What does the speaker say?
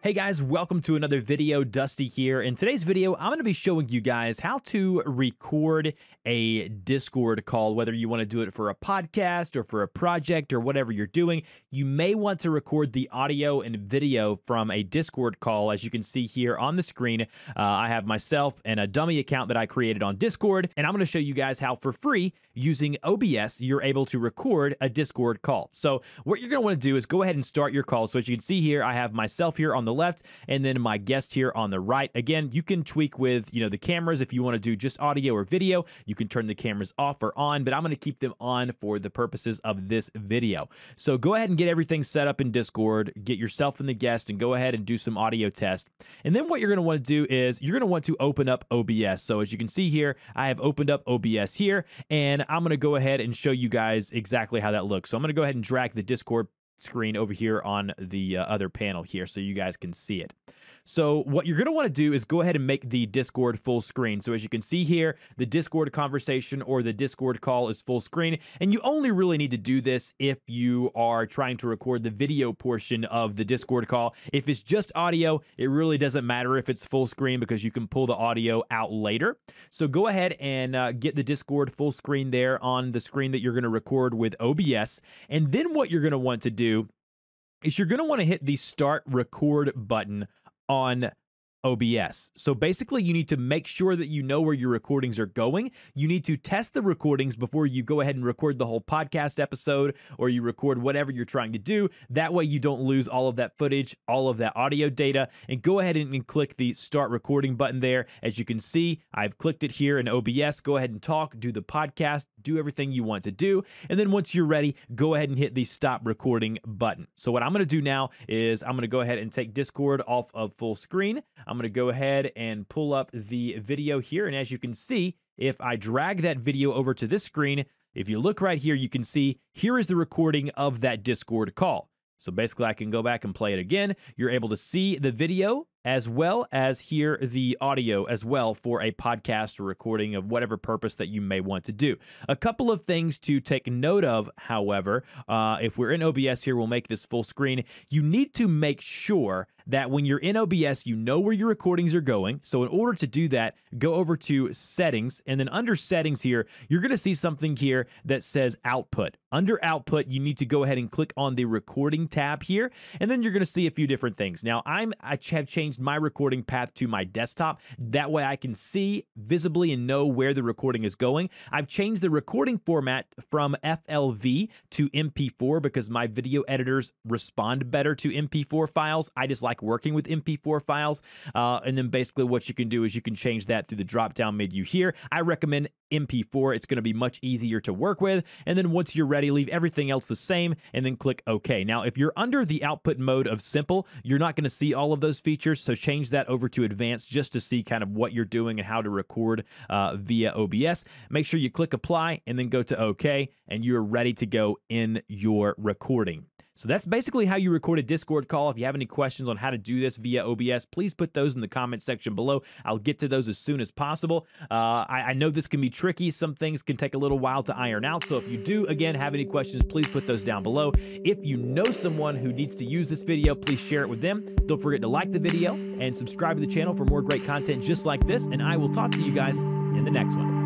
Hey guys, welcome to another video. Dusty here. In today's video, I'm going to be showing you guys how to record a Discord call, whether you want to do it for a podcast or for a project or whatever you're doing. You may want to record the audio and video from a Discord call. As you can see here on the screen, uh, I have myself and a dummy account that I created on Discord, and I'm going to show you guys how for free using OBS, you're able to record a Discord call. So what you're going to want to do is go ahead and start your call. So as you can see here, I have myself here on the left and then my guest here on the right. Again, you can tweak with, you know, the cameras if you want to do just audio or video. You can turn the cameras off or on, but I'm going to keep them on for the purposes of this video. So go ahead and get everything set up in Discord, get yourself and the guest and go ahead and do some audio test. And then what you're going to want to do is you're going to want to open up OBS. So as you can see here, I have opened up OBS here and I'm going to go ahead and show you guys exactly how that looks. So I'm going to go ahead and drag the Discord screen over here on the uh, other panel here so you guys can see it. So what you're going to want to do is go ahead and make the Discord full screen. So as you can see here, the Discord conversation or the Discord call is full screen. And you only really need to do this if you are trying to record the video portion of the Discord call. If it's just audio, it really doesn't matter if it's full screen because you can pull the audio out later. So go ahead and uh, get the Discord full screen there on the screen that you're going to record with OBS. And then what you're going to want to do is you're going to want to hit the start record button on OBS. So basically, you need to make sure that you know where your recordings are going. You need to test the recordings before you go ahead and record the whole podcast episode or you record whatever you're trying to do. That way, you don't lose all of that footage, all of that audio data. And go ahead and, click the start recording button there. As you can see, I've clicked it here in OBS. Go ahead and talk, do the podcast, do everything you want to do. And then once you're ready, go ahead and hit the stop recording button. So, what I'm going to do now is I'm going to go ahead and take Discord off of full screen. I'm going to go ahead and pull up the video here. And as you can see, if I drag that video over to this screen, if you look right here, you can see here is the recording of that Discord call. So basically, I can go back and play it again. You're able to see the video as well as hear the audio as well for a podcast or recording of whatever purpose that you may want to do. A couple of things to take note of, however, uh, if we're in OBS here, we'll make this full screen. You need to make sure that when you're in OBS, you know where your recordings are going. So in order to do that, go over to settings and then under settings here, you're going to see something here that says output. Under output, you need to go ahead and click on the recording tab here, and then you're going to see a few different things. Now, I'm I have changed my recording path to my desktop. That way I can see visibly and know where the recording is going. I've changed the recording format from FLV to MP4 because my video editors respond better to MP4 files. I just like working with MP4 files. Uh, and then basically what you can do is you can change that through the drop down menu here. I recommend MP4. It's going to be much easier to work with. And then once you're ready, leave everything else the same and then click OK. Now, if you're under the output mode of simple, you're not going to see all of those features. So change that over to advanced just to see kind of what you're doing and how to record uh, via OBS. Make sure you click apply and then go to OK and you're ready to go in your recording. So that's basically how you record a Discord call. If you have any questions on how to do this via OBS, please put those in the comment section below. I'll get to those as soon as possible. Uh, I, I, know this can be tricky. Some things can take a little while to iron out. So if you do, again, have any questions, please put those down below. If you know someone who needs to use this video, please share it with them. Don't forget to like the video and subscribe to the channel for more great content just like this. And I will talk to you guys in the next one.